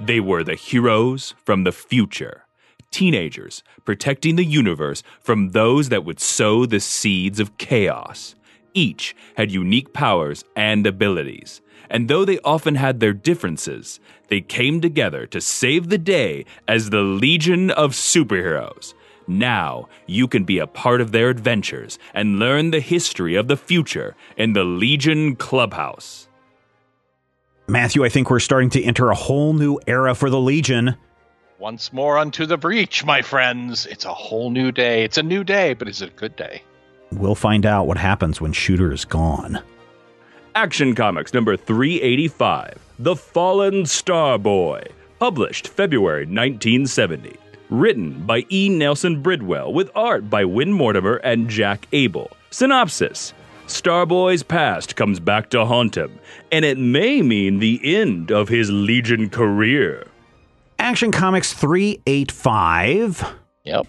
They were the heroes from the future. Teenagers protecting the universe from those that would sow the seeds of chaos. Each had unique powers and abilities. And though they often had their differences, they came together to save the day as the Legion of Superheroes. Now you can be a part of their adventures and learn the history of the future in the Legion Clubhouse. Matthew, I think we're starting to enter a whole new era for the Legion. Once more unto the breach, my friends. It's a whole new day. It's a new day, but it's a good day. We'll find out what happens when Shooter is gone. Action Comics number 385 The Fallen Star Boy, published February 1970. Written by E. Nelson Bridwell, with art by Win Mortimer and Jack Abel. Synopsis Starboy's past comes back to haunt him, and it may mean the end of his Legion career. Action Comics 385. Yep.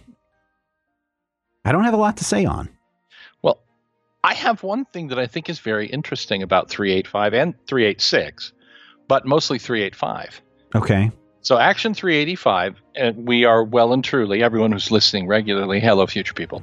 I don't have a lot to say on. Well, I have one thing that I think is very interesting about 385 and 386, but mostly 385. Okay. So, Action 385, and we are well and truly, everyone who's listening regularly, hello, future people,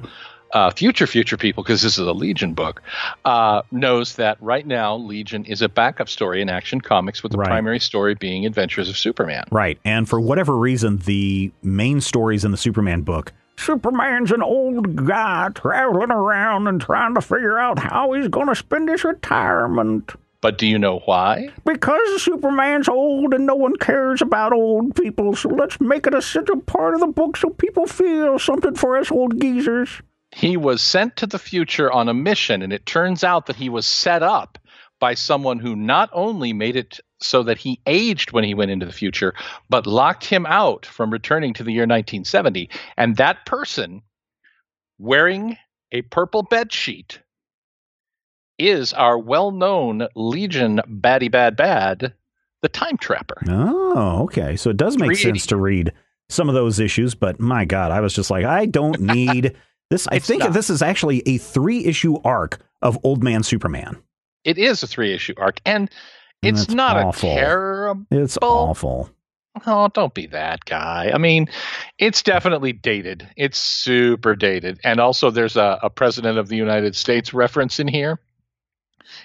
uh, future future people, because this is a Legion book, uh, knows that right now Legion is a backup story in Action Comics, with the Right. primary story being Adventures of Superman. Right. And for whatever reason, the main stories in the Superman book Superman's an old guy traveling around and trying to figure out how he's going to spend his retirement. But do you know why? Because Superman's old and no one cares about old people, so let's make it a central part of the book so people feel something for us old geezers. He was sent to the future on a mission, and it turns out that he was set up by someone who not only made it so that he aged when he went into the future, but locked him out from returning to the year 1970. And that person, wearing a purple bed sheet, is our well known Legion baddie bad bad, the Time Trapper. Oh, okay. So it does make sense to read some of those issues, but my God, I was just like, I don't need this. I It's think not. this is actually a three issue arc of Old Man Superman. It is a three issue arc, and And it's that's not awful. a terrible. It's awful. Oh, don't be that guy. I mean, it's definitely dated. It's super dated. And also, there's a, a president of the United States reference in here.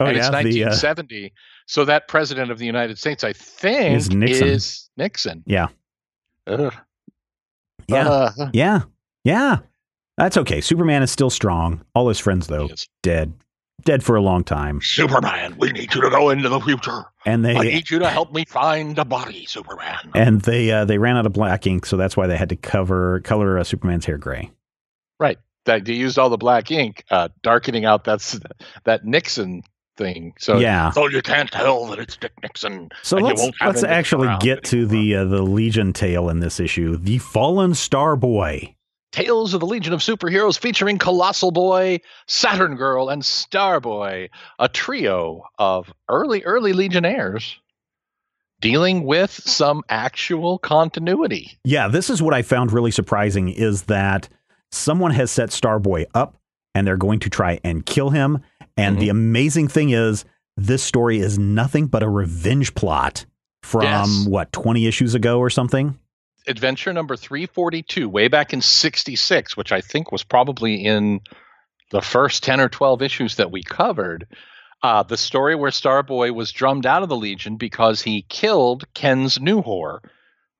Oh, and yeah. it's The, uh, 1970. so that president of the United States, I think, Is Nixon. is Nixon. Yeah. Ugh. yeah. Uh, yeah. Yeah. That's okay. Superman is still strong. All his friends, though, dead. Dead for a long time. Superman, we need you to go into the future. And they I need you to help me find a body, Superman. and they uh, they ran out of black ink, so that's why they had to cover color uh, Superman's hair gray. Right. That they used all the black ink, uh, darkening out that's that Nixon thing. So yeah. so you can't tell that it's Dick Nixon. So and let's won't have let's actually get to the uh, the Legion tale in this issue, the Fallen Star Boy. Tales of the Legion of Superheroes featuring Colossal Boy, Saturn Girl, and Star Boy, a trio of early, early Legionnaires dealing with some actual continuity. Yeah, this is what I found really surprising is that someone has set Starboy up and they're going to try and kill him. And the mm-hmm. amazing thing is, this story is nothing but a revenge plot from Yes. what, 20 issues ago or something? Adventure number 342, way back in 66, which I think was probably in the first 10 or 12 issues that we covered. Uh, the story where Starboy was drummed out of the Legion because he killed Kenz new Nuhor,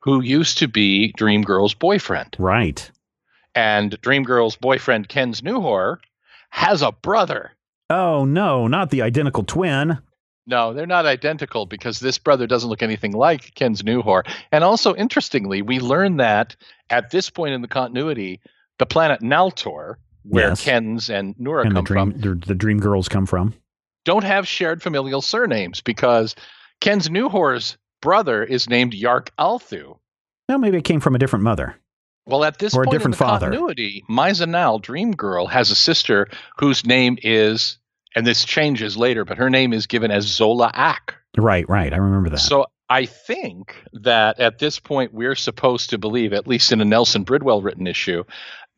who used to be Dreamgirl's boyfriend. Right. And Dreamgirl's boyfriend, Kenz new Nuhor, has a brother. Oh, no, not the identical twin. No, they're not identical because this brother doesn't look anything like Kenz Nuhor. And also, interestingly, we learn that at this point in the continuity, the planet Naltor, where Yes. Ken's and Nura and the come dream, from, the, the dream girls come from. don't have shared familial surnames because Kenz Nuhor's brother is named Yark Althu. Well, maybe it came from a different mother. Well, at this Or a point different in the father. continuity, Mizanal, Dream Girl, has a sister whose name is, and this changes later, but her name is given as Zola Ak. Right, right. I remember that. So I think that at this point we're supposed to believe, at least in a Nelson Bridwell written issue,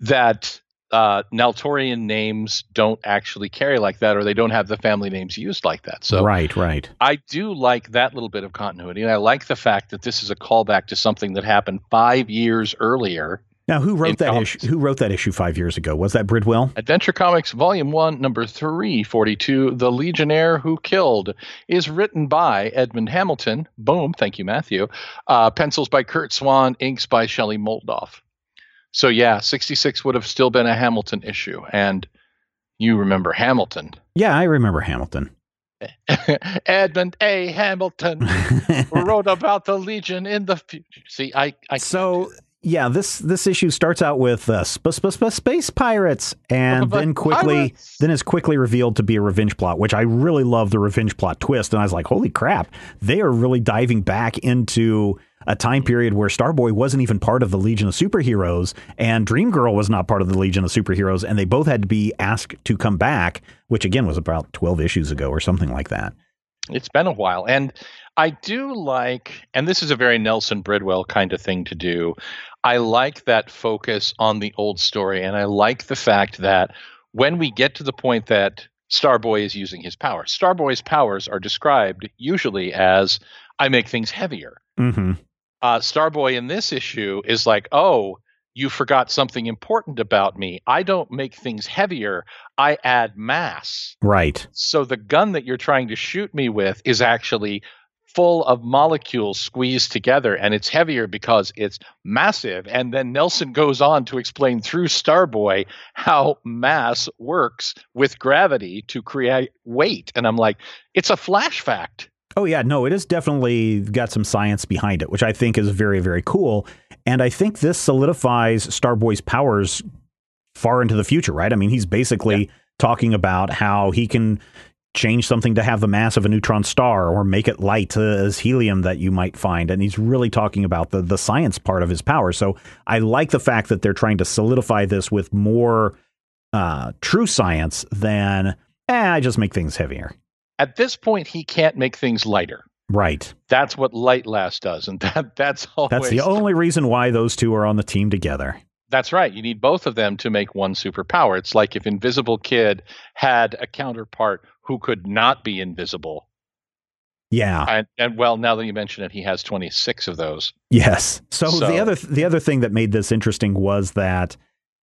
that uh, Naltorian names don't actually carry like that, or they don't have the family names used like that. So right, right. I do like that little bit of continuity, and I like the fact that this is a callback to something that happened five years earlier. Now, who wrote that comics. issue? Who wrote that issue five years ago? Was that Bridwell? Adventure Comics Volume 1, Number 342, The Legionnaire Who Killed, is written by Edmund Hamilton. Boom. Thank you, Matthew. Uh, pencils by Curt Swan, inks by Shelley Moldoff. So, yeah, 66 would have still been a Hamilton issue. And you remember Hamilton. Yeah, I remember Hamilton. Edmund A. Hamilton wrote about the Legion in the future. See, I, I so yeah, this this issue starts out with uh, sp- sp- sp- space pirates, and then quickly pirates. then is quickly revealed to be a revenge plot, which I really love the revenge plot twist. And I was like, holy crap, they are really diving back into a time period where Starboy wasn't even part of the Legion of Superheroes, and Dream Girl was not part of the Legion of Superheroes, and they both had to be asked to come back, which again was about twelve issues ago or something like that. It's been a while. And I do like, and this is a very Nelson Bridwell kind of thing to do. I like that focus on the old story. And I like the fact that when we get to the point that Starboy is using his powers, Starboy's powers are described usually as I make things heavier. Mm-hmm. Uh, Starboy in this issue is like, oh, you forgot something important about me. I don't make things heavier, I add mass. Right. So the gun that you're trying to shoot me with is actually full of molecules squeezed together and it's heavier because it's massive. And then Nelson goes on to explain through Starboy how mass works with gravity to create weight. And I'm like, it's a flash fact. Oh yeah, no, it has definitely got some science behind it, which I think is very, very cool. And I think this solidifies Starboy's powers far into the future, right? I mean, he's basically talking about how he can change something to have the mass of a neutron star or make it light uh, as helium that you might find. And he's really talking about the the science part of his power. So I like the fact that they're trying to solidify this with more uh, true science than eh, I just make things heavier. At this point, he can't make things lighter. Right. That's what Light Lass does, and that that's always That's the only reason why those two are on the team together. That's right. You need both of them to make one superpower. It's like if Invisible Kid had a counterpart who could not be invisible. Yeah. And, and well, now that you mention it, he has 26 of those. Yes. So, So- the other the other thing that made this interesting was that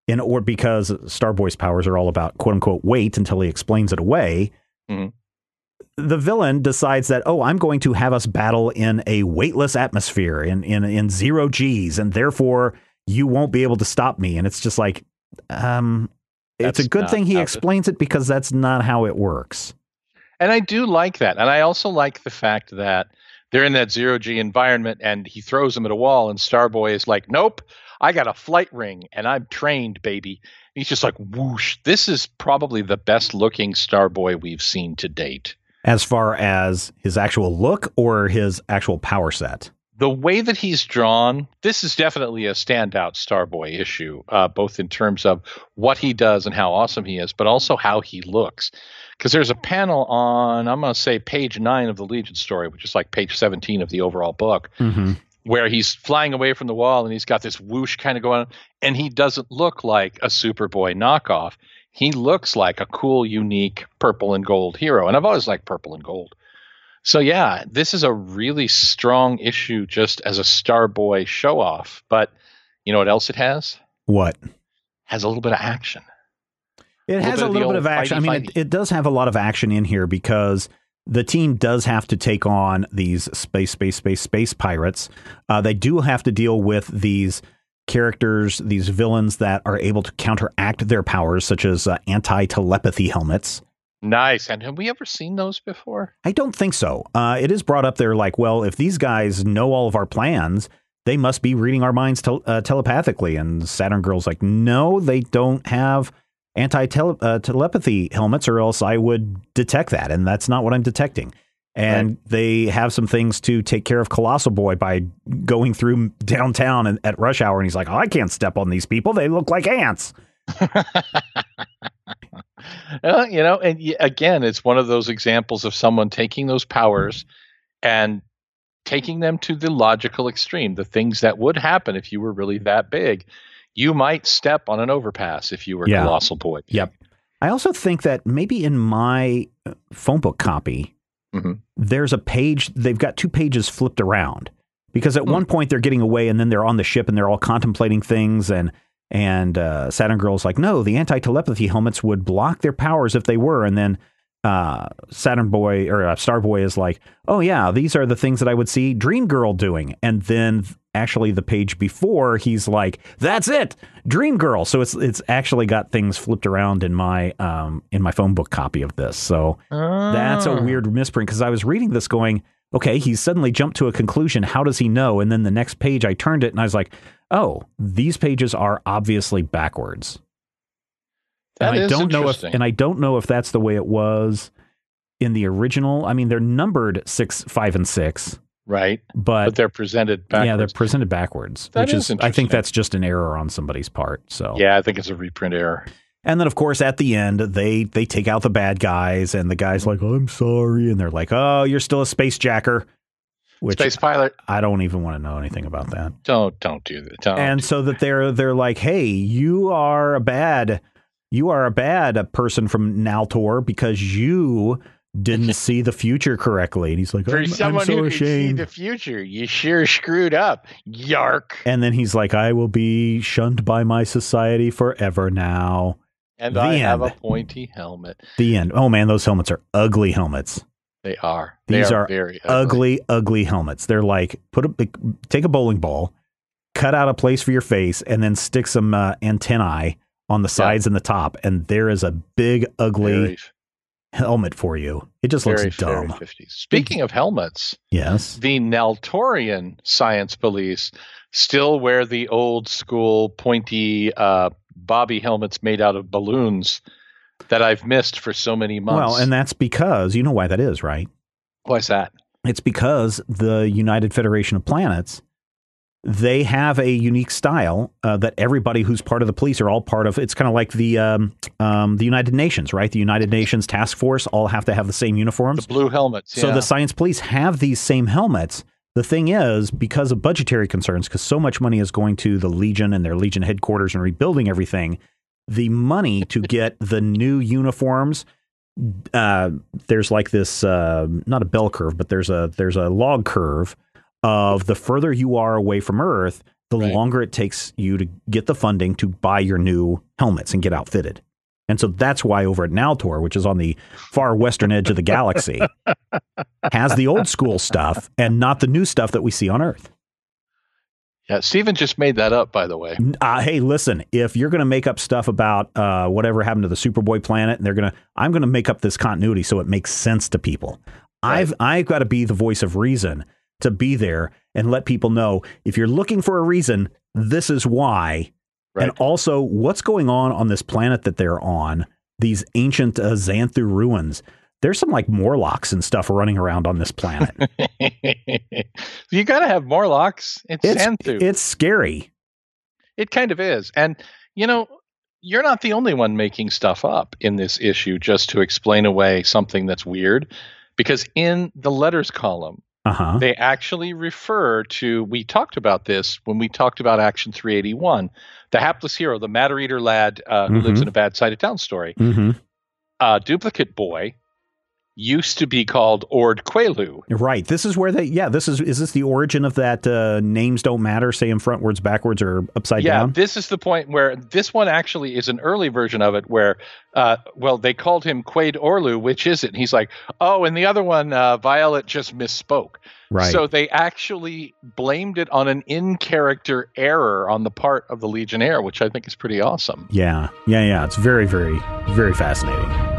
in or because Starboy's powers are all about quote unquote weight until he explains it away. Mhm. The villain decides that oh, I'm going to have us battle in a weightless atmosphere in in in zero g's, and therefore you won't be able to stop me. And it's just like, um, it's a good thing he explains it because that's not how it works. And I do like that. And I also like the fact that they're in that zero G environment and he throws them at a wall, and Starboy is like, nope, I got a flight ring and I'm trained, baby. He's just like, whoosh. This is probably the best looking Starboy we've seen to date. As far as his actual look or his actual power set. The way that he's drawn, this is definitely a standout Starboy issue, uh, both in terms of what he does and how awesome he is, but also how he looks. Because there's a panel on, I'm going to say page nine of the Legion story, which is like page 17 of the overall book, Mm-hmm. where he's flying away from the wall and he's got this whoosh kind of going on, and he doesn't look like a Superboy knockoff. He looks like a cool, unique purple and gold hero. And I've always liked purple and gold. So yeah, this is a really strong issue just as a Starboy show off. But you know what else it has? What? Has a little bit of action. It little has bit a of little bit of action. I mean, it, it does have a lot of action in here because the team does have to take on these space, space, space, space pirates. Uh, they do have to deal with these characters, these villains that are able to counteract their powers, such as uh, anti telepathy helmets. Nice. And have we ever seen those before? I don't think so. Uh, it is brought up there like, well, if these guys know all of our plans, they must be reading our minds tel- uh, telepathically. And Saturn Girl's like, no, they don't have anti uh, telepathy helmets, or else I would detect that. And that's not what I'm detecting. And they have some things to take care of Colossal Boy by going through downtown and, at rush hour. And he's like, oh, I can't step on these people. They look like ants. Uh, you know, and again, it's one of those examples of someone taking those powers and taking them to the logical extreme, the things that would happen if you were really that big. you might step on an overpass if you were Yeah. Colossal Boy. Yep. I also think that maybe in my uh, phone book copy, Mhm. there's a page, they've got two pages flipped around because at Hmm. one point they're getting away and then they're on the ship and they're all contemplating things and and uh, Saturn Girl's like, no, the anti telepathy helmets would block their powers if they were. And then uh, Saturn Boy or uh, Star Boy is like, oh, yeah, these are the things that I would see Dream Girl doing. And then actually the page before, he's like, that's it, Dream Girl. So it's it's actually got things flipped around in my um, in my phone book copy of this. So that's a Ah. weird misprint because I was reading this going, okay, he's suddenly jumped to a conclusion. How does he know? And then the next page, I turned it and I was like, oh, these pages are obviously backwards. That and I don't know if and I don't know if that's the way it was in the original. I mean, they're numbered six, five, and six, right, but, but they're presented backwards. yeah, they're presented backwards, That which is is, I think that's just an error on somebody's part. So Yeah, I think it's a reprint error. And then, of course, at the end, they they take out the bad guys, and the guy's like, "I'm sorry," and they're like, "Oh, you're still a space jacker," which Space pilot, I don't even want to know anything about that. don't don't do that. Don't. and so that they're they're like, "Hey, you are a bad, you are a bad person from Naltor because you didn't see the future correctly." And he's like, For I'm, someone I'm so who can see ashamed. the future, you sure screwed up. Yark. and then he's like, "I will be shunned by my society forever now." And The I have a end. pointy helmet. The end. Oh man, those helmets are ugly helmets. They are. These they are very ugly, ugly helmets. They're like put a take a bowling ball, cut out a place for your face, and then stick some uh, antennae on the sides and the top, and there is a big, ugly Very, helmet for you. It just looks dumb. 50s. Speaking of helmets, Yes. the Naltorian science police still wear the old school pointy uh, bobby helmets made out of balloons that I've missed for so many months. Well, and that's because you know why that is, right? why's that? It's because the United Federation of Planets they have a unique style uh, that everybody who's part of the police are all part of. It's kind of like the um, um, the United Nations, right? The United Nations task force all have to have the same uniforms. The blue helmets. So the science police have these same helmets. The thing is, because of budgetary concerns, because so much money is going to the Legion and their Legion headquarters and rebuilding everything, the money to get the new uniforms, uh, there's like this uh, not a bell curve, but there's a there's a log curve of the further you are away from Earth, the Right. longer it takes you to get the funding to buy your new helmets and get outfitted. And so that's why over at Naltor, which is on the far western edge of the galaxy, has the old school stuff and not the new stuff that we see on Earth. yeah, Steven just made that up, by the way. Uh, hey, listen, if you're going to make up stuff about uh, whatever happened to the Superboy planet, and they're going to, I'm going to make up this continuity so it makes sense to people. I've I've got to be the voice of reason to be there and let people know if you're looking for a reason, this is why. Right. And also, what's going on on this planet that they're on? These ancient uh, Xanthu ruins. There's some like Morlocks and stuff running around on this planet. you got to have Morlocks. It's, It's Xanthu. it's scary. It kind of is. And, you know, you're not the only one making stuff up in this issue just to explain away something that's weird. Because in the letters column, Uh huh. they actually refer to, we talked about this when we talked about Action 381, the hapless hero, the matter eater lad uh, who lives Mhm. in a bad side of town story. hmm Uh, Duplicate Boy used to be called Ord Quelu. Right. This is where they. Yeah. This is. Is this the origin of that? Uh, names don't matter. Say them frontwards, backwards, or upside yeah, down. Yeah, this is the point where this one actually is an early version of it where, uh, well, they called him Quaid Orlu, which is it? And he's like, oh, and the other one, uh, Violet just misspoke. Right. So they actually blamed it on an in character error on the part of the Legionnaire, which I think is pretty awesome. yeah. Yeah. Yeah. It's very, very, very fascinating.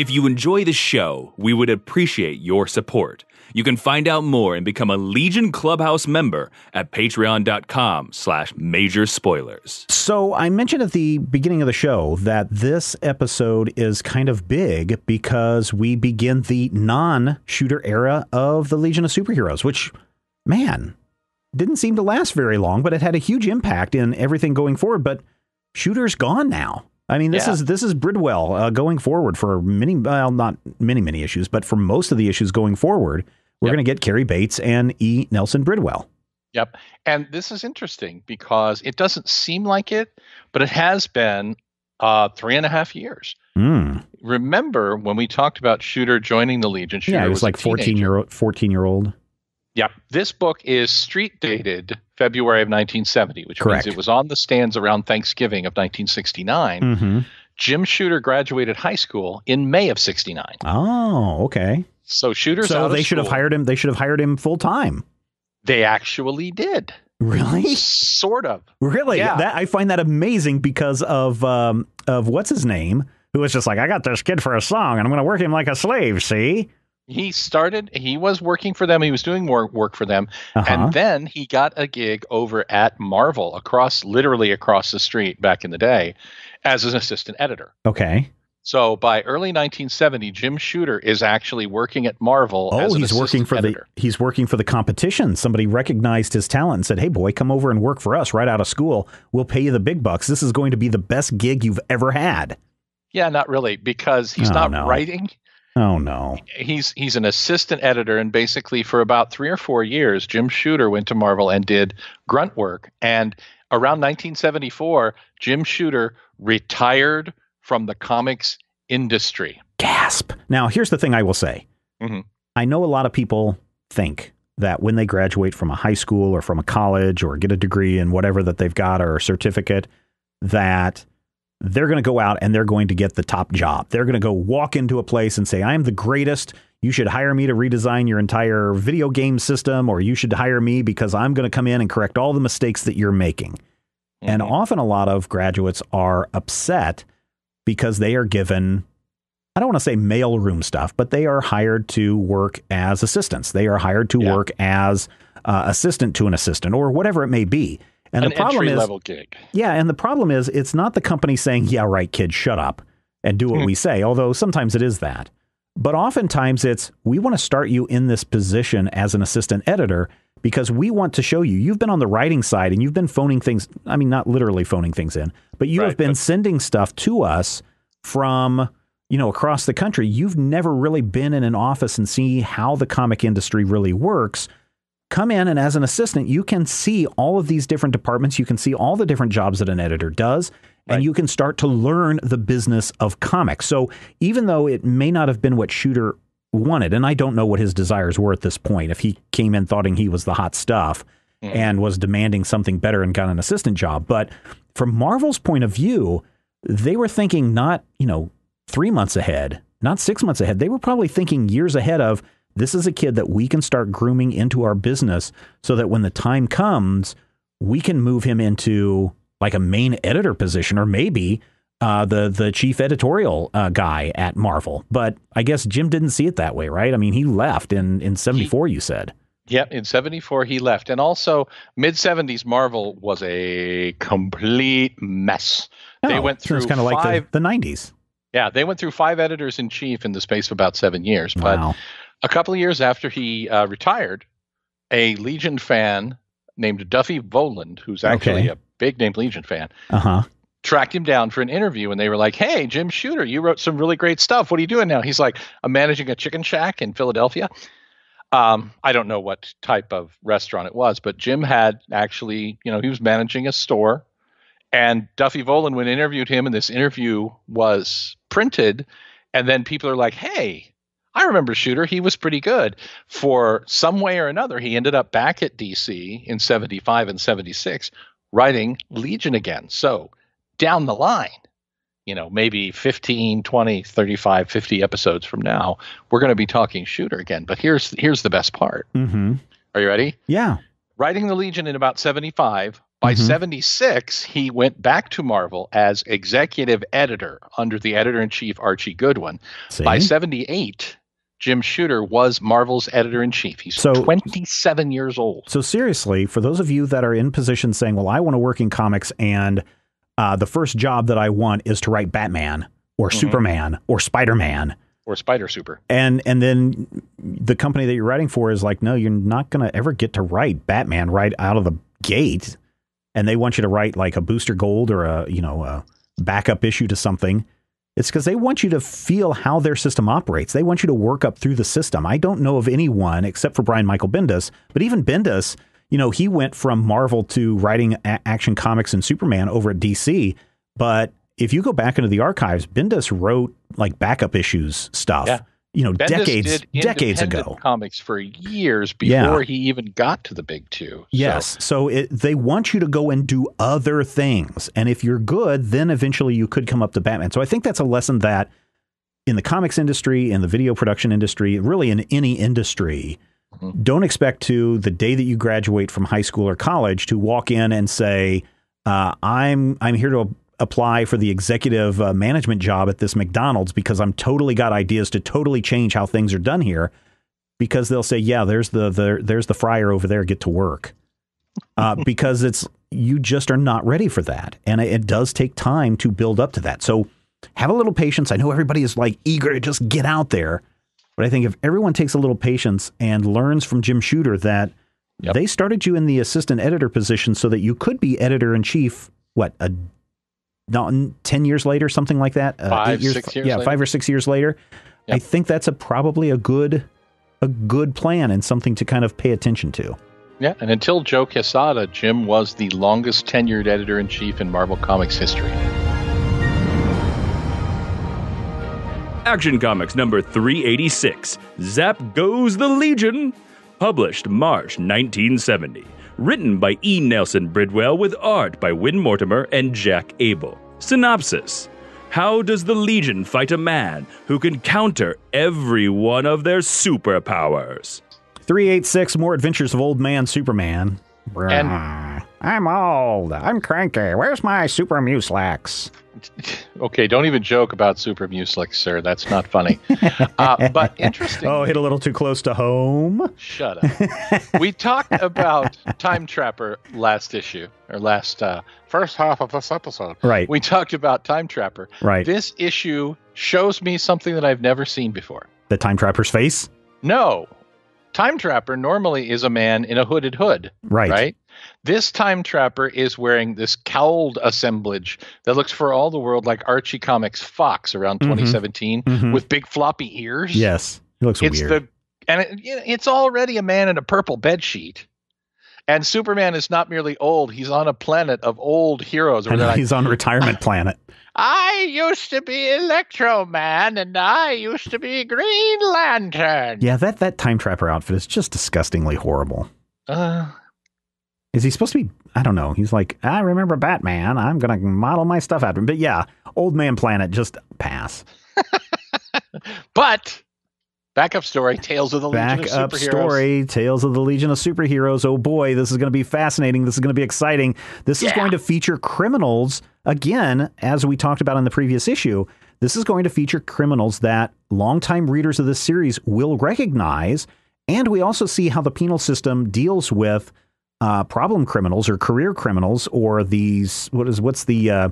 If you enjoy the show, we would appreciate your support. You can find out more and become a Legion Clubhouse member at patreon.com slash major spoilers. So I mentioned at the beginning of the show that this episode is kind of big because we begin the non-shooter era of the Legion of Superheroes, which, man, didn't seem to last very long, but it had a huge impact in everything going forward. But shooter's gone now. I mean, this Yeah. is this is Bridwell uh, going forward for many, well, not many, many issues, but for most of the issues going forward. we're Yep. going to get Cary Bates and E. Nelson Bridwell. Yep. And this is interesting because it doesn't seem like it, but it has been uh, three and a half years. Mm. Remember when we talked about Shooter joining the Legion? Shooter Yeah, it was, a like 14 teenager. year old, 14 year old. Yep. This book is street dated February of 1970, which Correct. means it was on the stands around Thanksgiving of 1969. Mm-hmm. Jim Shooter graduated high school in May of 69. Oh, okay. So Shooter's so they should have hired him. They should have hired him full time. They actually did. Really? Sort of. Really? Yeah. That I find that amazing because of um of what's his name, who was just like, I got this kid for a song and I'm gonna work him like a slave, see? He started, he was working for them. He was doing more work for them. Uh-huh. And then he got a gig over at Marvel across, literally across the street back in the day as an assistant editor. okay. So by early 1970, Jim Shooter is actually working at Marvel. Oh, as an he's working assistant for editor. the he's working for the competition. Somebody recognized his talent and said, "Hey, boy, come over and work for us right out of school. We'll pay you the big bucks. This is going to be the best gig you've ever had." Yeah, not really, because he's Oh, not no. writing. Oh no. He's he's an assistant editor, and basically for about three or four years, Jim Shooter went to Marvel and did grunt work. And around 1974, Jim Shooter retired from the comics industry. Gasp. Now, here's the thing I will say. Mhm. I know a lot of people think that when they graduate from a high school or from a college or get a degree in whatever that they've got or a certificate, that they're going to go out and they're going to get the top job. They're going to go walk into a place and say, I'm the greatest. You should hire me to redesign your entire video game system, or you should hire me because I'm going to come in and correct all the mistakes that you're making. And Mhm. often a lot of graduates are upset because they are given, I don't want to say mailroom stuff, but they are hired to work as assistants. They are hired to Yeah. work as uh, assistant to an assistant or whatever it may be. And an the problem is, level gig. yeah, and the problem is it's not the company saying, yeah, right, kid, shut up and do what Hmm. we say, although sometimes it is that. But oftentimes it's, we want to start you in this position as an assistant editor because we want to show you, you've been on the writing side and you've been phoning things, I mean, not literally phoning things in, but you Right, have been sending stuff to us from, you know, across the country. You've never really been in an office and see how the comic industry really works come in and as an assistant you can see all of these different departments. You can see all the different jobs that an editor does and you can start to learn the business of comics. So even though it may not have been what shooter wanted and i don't know what his desires were at this point if he came in thoughting he was the hot stuff Mhm. and was demanding something better and got an assistant job. But from marvel's point of view they were thinking not you know three months ahead not six months ahead. They were probably thinking years ahead of this is a kid that we can start grooming into our business so that when the time comes, we can move him into like a main editor position or maybe uh, the the chief editorial uh, guy at Marvel. But I guess Jim didn't see it that way, right? I mean, he left in in '74. You said. Yep, in 74 he left. And also mid 70s Marvel was a complete mess. They Oh, went so it's through kind of like the, the '90s. Yeah, they went through five editors in chief in the space of about 7 years. But Wow. A couple of years after he uh, retired, a Legion fan named Duffy Vohland, who's actually Okay. a big name Legion fan, Uh huh. tracked him down for an interview and they were like, Hey, Jim Shooter, you wrote some really great stuff. What are you doing now? He's like, I'm managing a chicken shack in Philadelphia. Um, I don't know what type of restaurant it was, but Jim had actually, you know, he was managing a store. And Duffy Vohland, when interviewed him, and this interview was printed, and then people are like, Hey, I remember Shooter. He was pretty good. For some way or another, he ended up back at DC in 75 and 76, writing Legion again. So down the line, you know, maybe 15, 20, 35, 50 episodes from now, we're going to be talking Shooter again. But here's here's the best part. Mm-hmm. Are you ready? Yeah. Writing the Legion in about 75. By Mhm. 76, he went back to Marvel as executive editor under the editor in chief, Archie Goodwin. See? By 78, Jim Shooter was Marvel's editor in chief. He's So- 27 years old. So seriously, for those of you that are in position saying, "Well, I want to work in comics, and uh, the first job that I want is to write Batman or Mhm. Superman or Spider Man," Or Spider Super. and and then the company that you're writing for is like, "No, you're not going to ever get to write Batman right out of the gate," and they want you to write like a Booster Gold or a you know a backup issue to something. It's because they want you to feel how their system operates. They want you to work up through the system. I don't know of anyone except for Brian Michael Bendis, but even Bendis, you know, he went from Marvel to writing a- action comics and Superman over at DC. But if you go back into the archives, Bendis wrote like backup issues stuff. Yeah. You know, Bendis decades decades ago. comics for years before Yeah. he even got to the big two. Yes. So it, they want you to go and do other things. And if you're good, then eventually you could come up to Batman. So I think that's a lesson that in the comics industry, in the video production industry, really in any industry, Mhm. don't expect to, the day that you graduate from high school or college, to walk in and say, uh, I'm, I'm here to apply for the executive uh, management job at this McDonald's because I'm totally got ideas to totally change how things are done here because they'll say, "Yeah, there's the, the there's the fryer over there. Get to work." Uh, because it's you just are not ready for that, and it, it does take time to build up to that. So have a little patience. I know everybody is like eager to just get out there, but I think if everyone takes a little patience and learns from Jim Shooter that Yep. they started you in the assistant editor position so that you could be editor in chief. What a not ten years later, something like that. Uh, Five, eight six years yeah, later. five or six years later. I think that's a probably a good a good plan and something to kind of pay attention to. Yeah, and until Joe Quesada, Jim was the longest tenured editor in chief in Marvel Comics history. Action Comics number 386 Zap Goes the Legion. Published March 1970. Written by E. Nelson Bridwell with art by Win Mortimer and Jack Abel. Synopsis How does the Legion fight a man who can counter every one of their superpowers? 386 More Adventures of Old Man Superman. And- I'm old. I'm cranky. Where's my Super Muslax? Okay, don't even joke about Super Mucilix, sir. That's not funny. uh, but interesting. Oh, hit a little too close to home. Shut up. we talked about Time Trapper last issue, or last uh, first half of this episode. Right. We talked about Time Trapper. Right. This issue shows me something that I've never seen before. The Time Trapper's face. No, Time Trapper normally is a man in a hooded hood, Right. right? This Time Trapper is wearing this cowled assemblage that looks for all the world like Archie Comics Fox around Mhm. 2017 Mhm. with big floppy ears. Yes. It looks it's weird. the and it, it's already a man in a purple bed sheet. And Superman is not merely old; he's on a planet of old heroes. Like, he's on retirement planet. I used to be Electro Man, and I used to be Green Lantern. Yeah, that, that Time Trapper outfit is just disgustingly horrible. Uh, Is he supposed to be? I don't know. He's like, I remember Batman. I'm going to model my stuff after him. But yeah, Old Man Planet, just pass. but backup story: Tales of the Back Legion of up Superheroes. story Tales of the Legion of Superheroes. Oh boy, this is going to be fascinating. This is going to be exciting. This is going to feature criminals again, as we talked about in the previous issue. This is going to feature criminals that longtime readers of this series will recognize. And we also see how the penal system deals with uh, problem criminals or career criminals or these, what is, what's the, uh,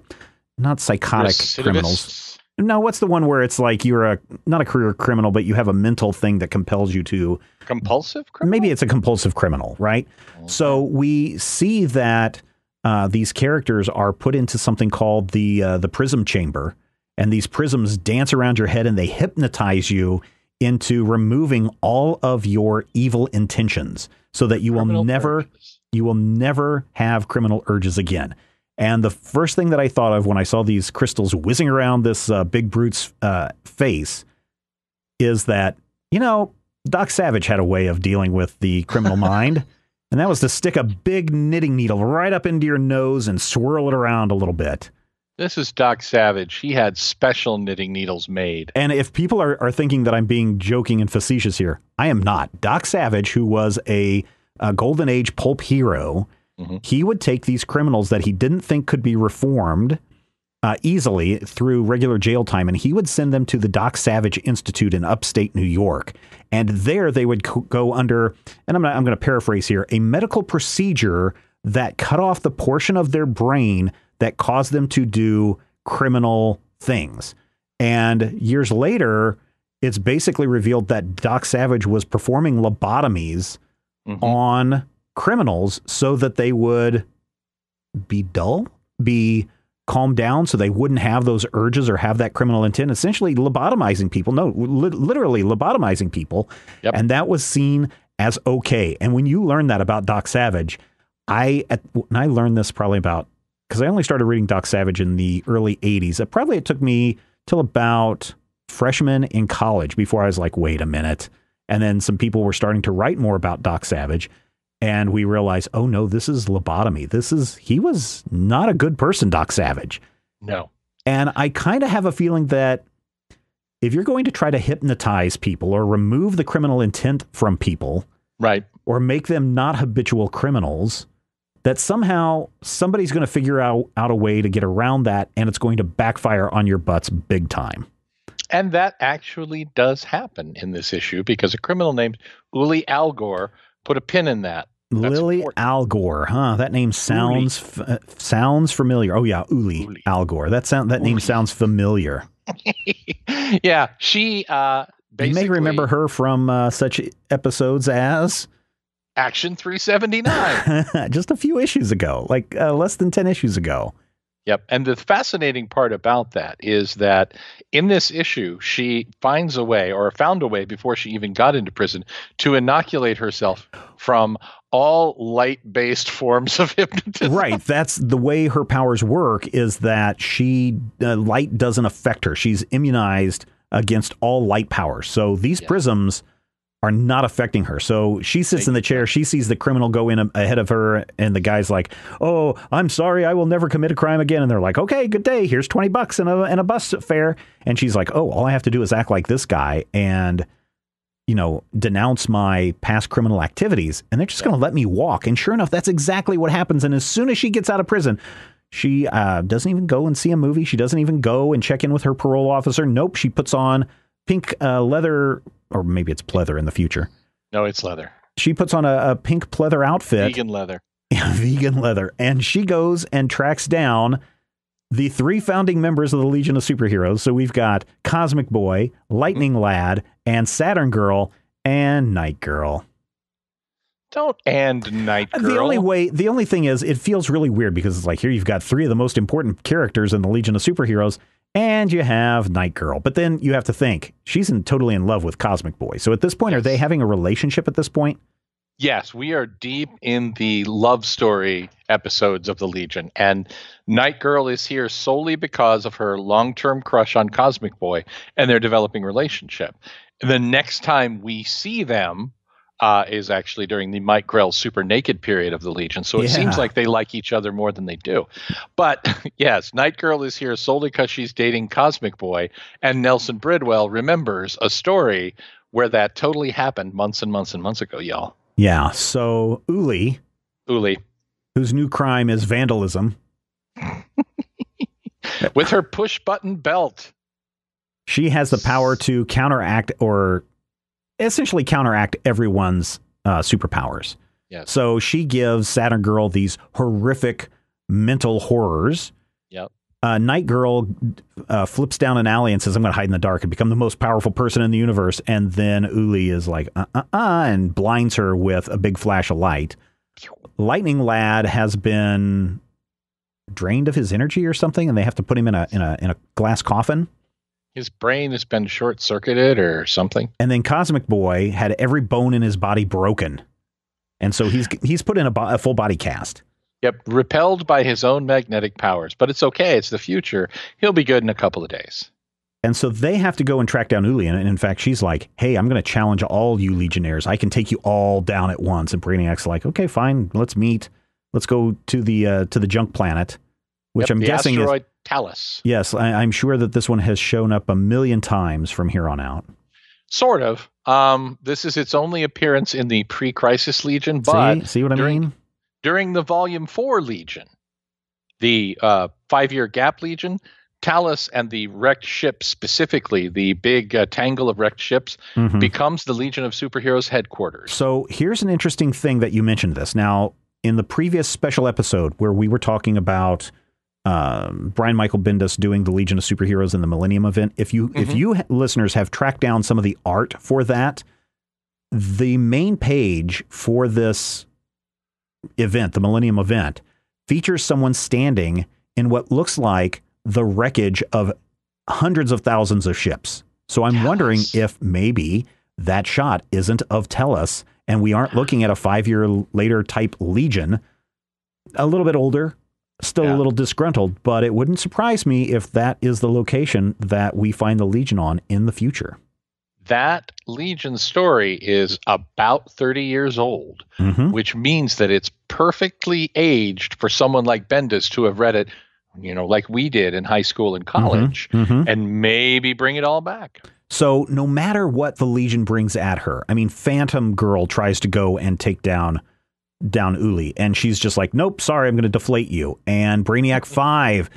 not psychotic criminals. No, what's the one where it's like you're a, not a career criminal, but you have a mental thing that compels you to compulsive criminal. maybe it's a compulsive criminal, right? So we see that uh, these characters are put into something called the uh, the prism chamber, and these prisms dance around your head and they hypnotize you into removing all of your evil intentions, so that you Criminal will never urges. you will never have criminal urges again. And the first thing that I thought of when I saw these crystals whizzing around this uh, big brute's uh, face is that, you know, Doc Savage had a way of dealing with the criminal mind, and that was to stick a big knitting needle right up into your nose and swirl it around a little bit. This is Doc Savage. He had special knitting needles made. And if people are, are thinking that I'm being joking and facetious here, I am not. Doc Savage, who was a, a golden age pulp hero, Mhm. he would take these criminals that he didn't think could be reformed uh, easily through regular jail time, and he would send them to the Doc Savage Institute in upstate New York. And there they would co- go under, and I'm, I'm going to paraphrase here, a medical procedure that cut off the portion of their brain that caused them to do criminal things. And years later, it's basically revealed that Doc Savage was performing lobotomies Mhm. on criminals so that they would be dull, be calmed down so they wouldn't have those urges or have that criminal intent, essentially lobotomizing people. No, li- literally lobotomizing people. Yep. And that was seen as okay. And when you learn that about Doc Savage, I, at, and I learned this probably about, because I only started reading Doc Savage in the early 80s. It probably it took me till about freshman in college before I was like, wait a minute. And then some people were starting to write more about Doc Savage and we realize, oh no, this is lobotomy. This is he was not a good person, Doc Savage. No. And I kind of have a feeling that if you're going to try to hypnotize people or remove the criminal intent from people, right, or make them not habitual criminals, that somehow somebody's going to figure out, out a way to get around that and it's going to backfire on your butts big time. And that actually does happen in this issue because a criminal named Uli Algor put a pin in that. That's Lily important. Al Gore, huh? That name sounds f- uh, sounds familiar. Oh yeah, Uli, Uli. Al Gore. That sound that Uli. name sounds familiar. yeah, she. Uh, you may remember her from uh, such episodes as Action 379, just a few issues ago, like uh, less than ten issues ago. Yep. And the fascinating part about that is that in this issue, she finds a way or found a way before she even got into prison to inoculate herself from all light based forms of hypnotism. Right. That's the way her powers work is that she, uh, light doesn't affect her. She's immunized against all light powers. So these yeah. prisms are not affecting her. So she sits in the chair. She sees the criminal go in ahead of her, and the guy's like, "Oh, I'm sorry. I will never commit a crime again." And they're like, "Okay, good day. Here's twenty bucks and a and a bus fare." And she's like, "Oh, all I have to do is act like this guy and." You know, denounce my past criminal activities, and they're just going to let me walk. And sure enough, that's exactly what happens. And as soon as she gets out of prison, she uh, doesn't even go and see a movie. She doesn't even go and check in with her parole officer. Nope, she puts on pink uh, leather or maybe it's pleather in the future. No, it's leather. She puts on a, a pink pleather outfit. Vegan leather. vegan leather. And she goes and tracks down the three founding members of the Legion of Superheroes. So we've got Cosmic Boy, Lightning mm-hmm. Lad, and Saturn Girl, and Night Girl. Don't and Night Girl. The only way, the only thing is, it feels really weird because it's like here you've got three of the most important characters in the Legion of Superheroes, and you have Night Girl. But then you have to think she's in, totally in love with Cosmic Boy. So at this point, yes. are they having a relationship at this point? Yes, we are deep in the love story episodes of the Legion. And Night Girl is here solely because of her long term crush on Cosmic Boy and their developing relationship. The next time we see them, uh, is actually during the Mike Grell super naked period of the Legion. So it yeah. seems like they like each other more than they do. But yes, Night Girl is here solely because she's dating Cosmic Boy, and Nelson Bridwell remembers a story where that totally happened months and months and months ago, y'all. Yeah. So Uli, Uli, whose new crime is vandalism, with her push button belt. She has the power to counteract or essentially counteract everyone's uh, superpowers. Yes. So she gives Saturn Girl these horrific mental horrors. Yep. Uh, Night Girl uh, flips down an alley and says, I'm going to hide in the dark and become the most powerful person in the universe. And then Uli is like, uh uh uh, and blinds her with a big flash of light. Lightning Lad has been drained of his energy or something, and they have to put him in a in a in a glass coffin his brain has been short circuited or something. And then Cosmic Boy had every bone in his body broken, and so he's he's put in a, a full body cast. Yep, repelled by his own magnetic powers, but it's okay. It's the future. He'll be good in a couple of days. And so they have to go and track down Uli. And in fact, she's like, hey, I'm going to challenge all you Legionnaires. I can take you all down at once. And Brainiac's like, okay, fine. Let's meet. Let's go to the uh, to the junk planet, which yep, I'm guessing asteroid is Talus. Yes, I, am sure that this one has shown up a million times from here on out. Sort of. Um, this is its only appearance in the pre-crisis Legion, but see, see what I during, mean? During the Volume Four Legion, the uh, five-year gap Legion, Talus and the wrecked ship specifically, the big uh, tangle of wrecked ships, mm-hmm. becomes the Legion of Superheroes headquarters. So here's an interesting thing that you mentioned this. Now, in the previous special episode where we were talking about um, Brian Michael Bendis doing the Legion of Superheroes in the Millennium event. If you mm-hmm. if you listeners have tracked down some of the art for that, the main page for this event, the Millennium event, features someone standing in what looks like the wreckage of hundreds of thousands of ships. So I'm wondering if maybe that shot isn't of Talus and we aren't looking at a five year later type Legion, a little bit older, still Yeah. a little disgruntled, but it wouldn't surprise me if that is the location that we find the Legion on in the future. That Legion story is about 30 years old, hmm which means that it's perfectly aged for someone like Bendis to have read it, you know, like we did in high school and college, hmm and maybe bring it all back. So no matter what the Legion brings at her, I mean, Phantom Girl tries to go and take down down Uli, and she's just like, "Nope, sorry, I'm going to deflate you." And Brainiac Five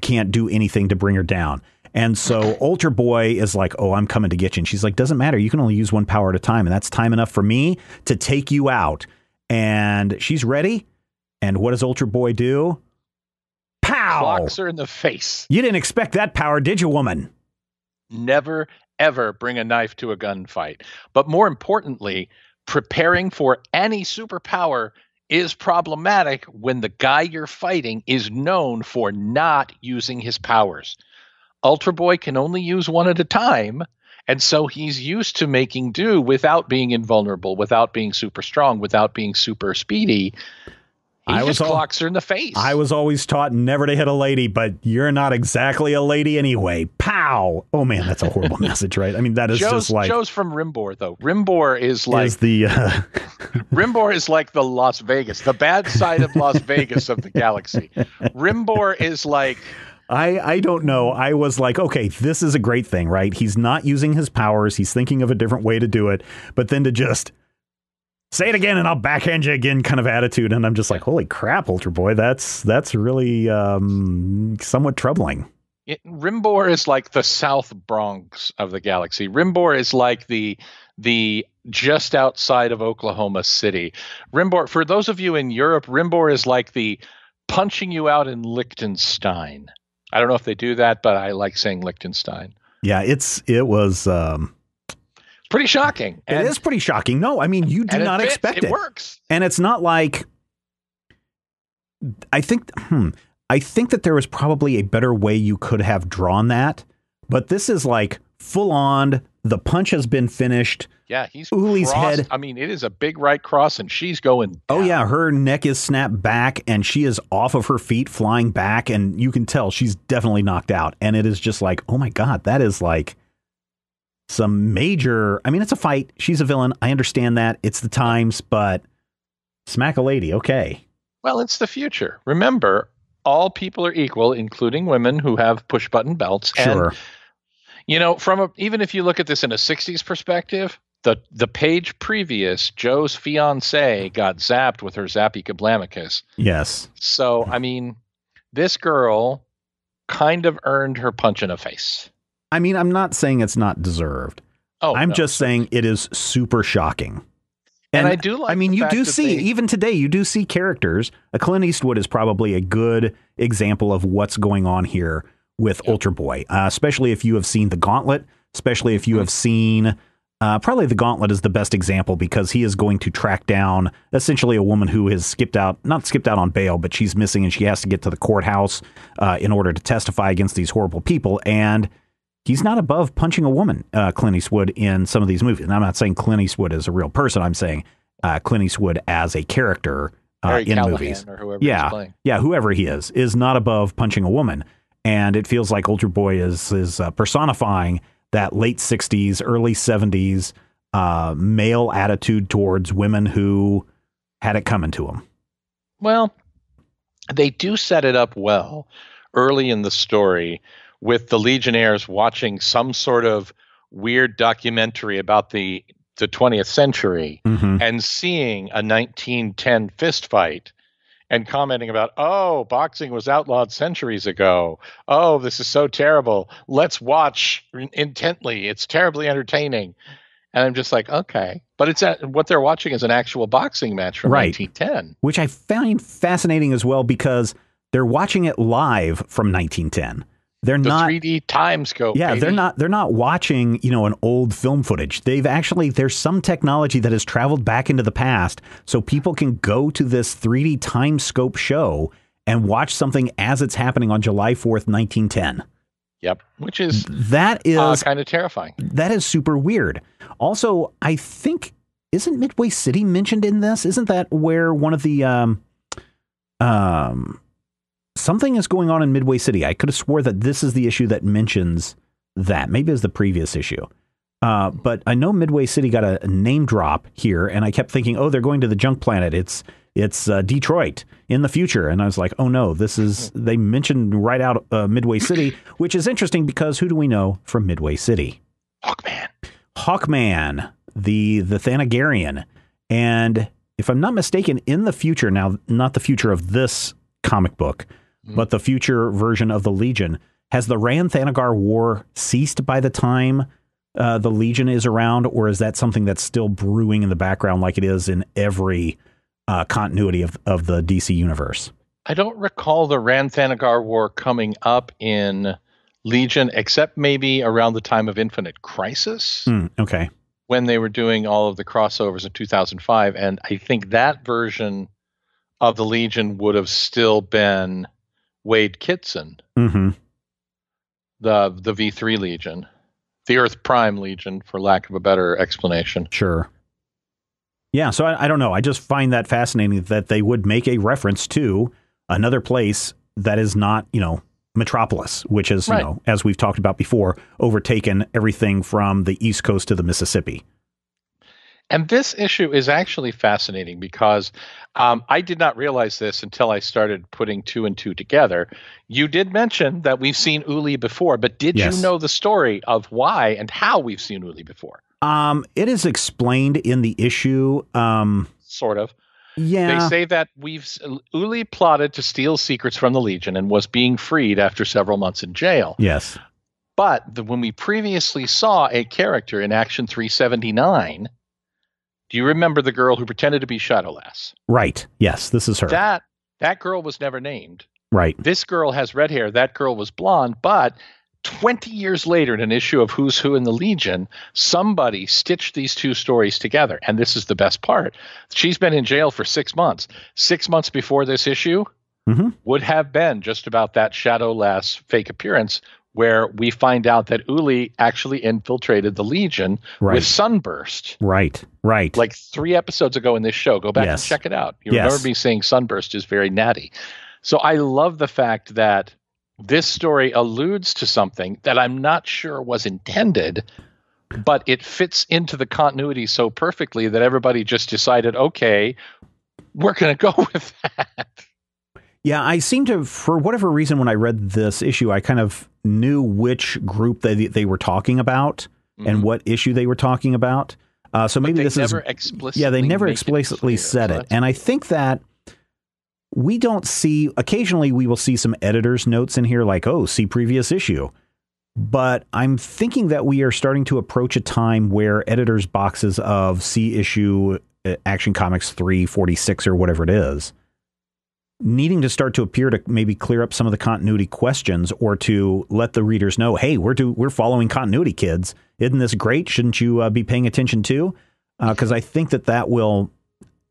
can't do anything to bring her down. And so Ultra Boy is like, "Oh, I'm coming to get you." And she's like, "Doesn't matter. You can only use one power at a time, and that's time enough for me to take you out." And she's ready. And what does Ultra Boy do? Pow! Clocks her in the face. You didn't expect that power, did you, woman? Never, ever bring a knife to a gunfight. But more importantly, preparing for any superpower is problematic when the guy you're fighting is known for not using his powers. Ultra Boy can only use one at a time, and so he's used to making do without being invulnerable, without being super strong, without being super speedy. He I was just all- clocks her in the face. I was always taught never to hit a lady, but you're not exactly a lady anyway. Pow! Oh man, that's a horrible message, right? I mean, that is Joe's, just like Joe's from Rimbor, though. Rimbor is like is the uh, Rimbor is like the Las Vegas, the bad side of Las Vegas of the galaxy. Rimbor is like I I don't know. I was like, okay, this is a great thing, right? He's not using his powers. He's thinking of a different way to do it, but then to just say it again and I'll backhand you again kind of attitude, and I'm just like, holy crap, Ultra Boy, that's that's really um, somewhat troubling. it, Rimbor is like the South Bronx of the galaxy. Rimbor is like the the just outside of Oklahoma City. Rimbor, for those of you in Europe, Rimbor is like the punching you out in Liechtenstein. I don't know if they do that, but I like saying Liechtenstein. Yeah, it's it was. Um, Pretty shocking. it is pretty shocking. No, I mean you do and not fits. expect it. it. works. And it's not like I think hmm, I think that there was probably a better way you could have drawn that, but this is like full on the punch has been finished. Yeah, he's Uli's crossed. head- I mean, it is a big right cross, and she's going. Oh yeah, her neck is snapped back and she is off of her feet flying back and you can tell she's definitely knocked out and it is just like, "Oh my god, that is like some major I mean, it's a fight. She's a villain. I understand that. It's the times, but smack a lady, okay. Well, it's the future. Remember, all people are equal, including women who have push button belts. Sure. And, you know, from a, even if you look at this in a 60s perspective, the, the page previous, Joe's fiance got zapped with her Zappy Kablamicus. yes. So, I mean, this girl kind of earned her punch in the face. I mean, I'm not saying it's not deserved. Oh, I'm no. just saying it is super shocking. And I do like I mean, you do see they- even today. You do see characters. A Clint Eastwood is probably a good example of what's going on here with Ultra Boy, uh, especially if you have seen the Gauntlet. Especially if you Mm-hmm. have seen, uh, probably the Gauntlet is the best example because he is going to track down essentially a woman who has skipped out, not skipped out on bail, but she's missing and she has to get to the courthouse uh, in order to testify against these horrible people. And he's not above punching a woman, uh, Clint Eastwood, in some of these movies. And I'm not saying Clint Eastwood is a real person. I'm saying uh, Clint Eastwood as a character uh, in Callahan movies. or whoever he's Yeah, yeah, whoever he is is not above punching a woman. And it feels like Ultra Boy is is uh, personifying that late '60s, early '70s uh, male attitude towards women who had it coming to them. Well, they do set it up well early in the story with the Legionnaires watching some sort of weird documentary about the the 20th century hmm and seeing a 1910 fist fight and commenting about, oh, boxing was outlawed centuries ago. Oh, this is so terrible. Let's watch intently. It's terribly entertaining. And I'm just like, okay. But it's at, what they're watching is an actual boxing match from Right. 1910. which I find fascinating as well because they're watching it live from 1910. They're The not 3D time scope. Yeah, they're not they're not watching, you know, an old film footage. They've actually there's some technology that has traveled back into the past so people can go to this 3D time scope show and watch something as it's happening on July 4th, 1910. Yep, which is That is uh, kind of terrifying. that is super weird. Also, I think isn't Midway City mentioned in this? Isn't that where one of the um um something is going on in Midway City? I could have swore that this is the issue that mentions that. Maybe it's the previous issue. Uh, but I know Midway City got a, name drop here, and I kept thinking, oh, they're going to the junk planet. It's it's uh, Detroit in the future, and I was like, oh no, this is they mentioned right out uh, Midway City, which is interesting because who do we know from Midway City? Hawkman. Hawkman, the the Thanagarian, and if I'm not mistaken, in the future now, not the future of this comic book, but the future version of the Legion, has the Rann Thanagar War ceased by the time uh, the Legion is around, or is that something that's still brewing in the background like it is in every uh, continuity of of the DC universe? I don't recall the Rann Thanagar War coming up in Legion, except maybe around the time of Infinite Crisis Hmm, okay, when they were doing all of the crossovers in 2005. And I think that version of the Legion would have still been Waid Kitson, hmm the the V3 Legion, the Earth Prime Legion, for lack of a better explanation. Sure. Yeah, so I, I don't know. I just find that fascinating that they would make a reference to another place that is not, you know, Metropolis, which is, Right. you know, as we've talked about before, overtaken everything from the East Coast to the Mississippi. And this issue is actually fascinating because um, I did not realize this until I started putting two and two together. You did mention that we've seen Uli before, but did Yes. you know the story of why and how we've seen Uli before? Um, it is explained in the issue. Um, Sort of. yeah, They say that we've Uli plotted to steal secrets from the Legion and was being freed after several months in jail. yes, But the, when we previously saw a character in Action 379, do you remember the girl who pretended to be Shadowlass? right. Yes, this is her. That that girl was never named. right. This girl has red hair. That girl was blonde. But 20 years later, in an issue of Who's Who in the Legion, somebody stitched these two stories together. And this is the best part. She's been in jail for six months. Six months before this issue Mhm. would have been just about that Shadowlass fake appearance, where we find out that Uli actually infiltrated the Legion Right. with Sunburst. Right. Right. Like three episodes ago in this show. Go back Yes. and check it out. You Yes. remember me saying Sunburst is very natty. So I love the fact that this story alludes to something that I'm not sure was intended, but it fits into the continuity so perfectly that everybody just decided, okay, we're going to go with that. Yeah, I seem to, for whatever reason, when I read this issue, I kind of knew which group they they were talking about and Mhm. what issue they were talking about. Uh, so maybe they this never is explicitly yeah, they never make it explicitly clear, said so it, and I think that we don't see. Occasionally, we will see some editors' notes in here, like "Oh, see previous issue." But I'm thinking that we are starting to approach a time where editors' boxes of see issue uh, Action Comics 346 or whatever it is needing to start to appear to maybe clear up some of the continuity questions or to let the readers know, hey, we're do we're following continuity, kids. Isn't this great? Shouldn't you uh, be paying attention to? Because I think that that will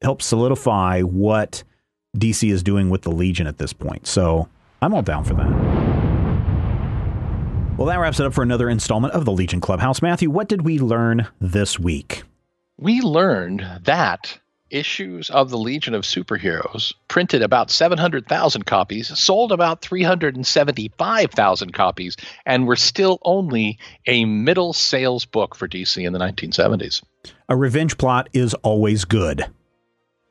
help solidify what DC is doing with the Legion at this point. So I'm all down for that. Well, that wraps it up for another installment of the Legion Clubhouse. Matthew, what did we learn this week? we learned that issues of the Legion of Superheroes printed about 700,000 copies, sold about 375,000 copies, and were still only a middle sales book for DC in the 1970s. A revenge plot is always good.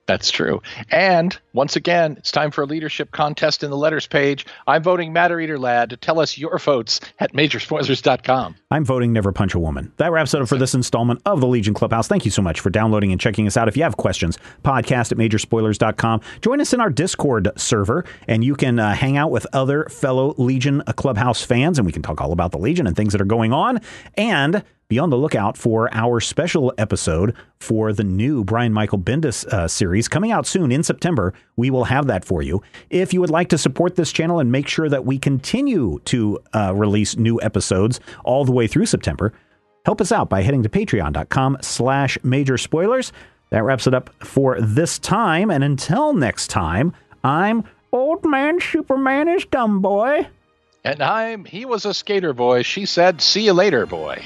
That's true. And once again, it's time for a leadership contest in the letters page. I'm voting Matter Eater Lad. To tell us your votes at majorspoilers.com. I'm voting never punch a woman. That wraps it up for this installment of the Legion Clubhouse. Thank you so much for downloading and checking us out. If you have questions, podcast at majorspoilers.com. Join us in our Discord server, and you can uh, hang out with other fellow Legion uh, Clubhouse fans, and we can talk all about the Legion and things that are going on. And be on the lookout for our special episode for the new Brian Michael Bendis uh, series coming out soon in September. We will have that for you. If you would like to support this channel and make sure that we continue to uh, release new episodes all the way through September, help us out by heading to patreon.com slash major spoilers. That wraps it up for this time. And until next time, I'm Old man Superman is dumb, boy. And I'm he was a skater boy. She said, "See you later, boy."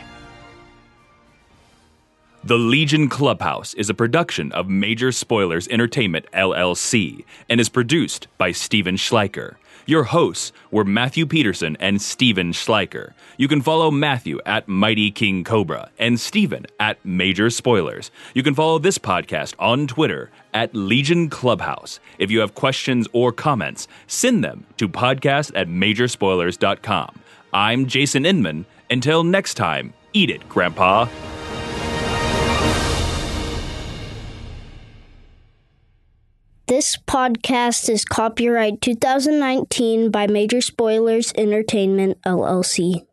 The Legion Clubhouse is a production of Major Spoilers Entertainment LLC and is produced by Steven Schleicher. Your hosts were Matthew Peterson and Steven Schleicher. You can follow Matthew at Mighty King Cobra and Steven at Major Spoilers. You can follow this podcast on Twitter at Legion Clubhouse. If you have questions or comments, send them to podcast at majorspoilers.com. I'm Jason Inman. Until next time, eat it, Grandpa. This podcast is copyright 2019 by Major Spoilers Entertainment, LLC.